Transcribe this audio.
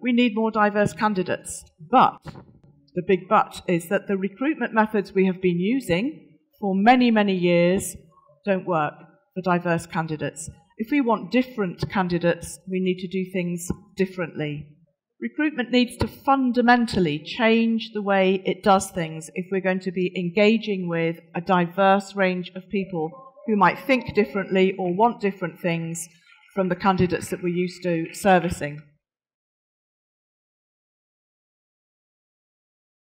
we need more diverse candidates. But the big but is that the recruitment methods we have been using for many, many years don't work for diverse candidates. If we want different candidates, we need to do things differently. Recruitment needs to fundamentally change the way it does things if we're going to be engaging with a diverse range of people who might think differently or want different things from the candidates that we're used to servicing.